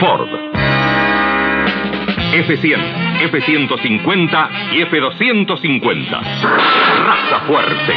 Ford. F100, F150 y F250. Raza fuerte.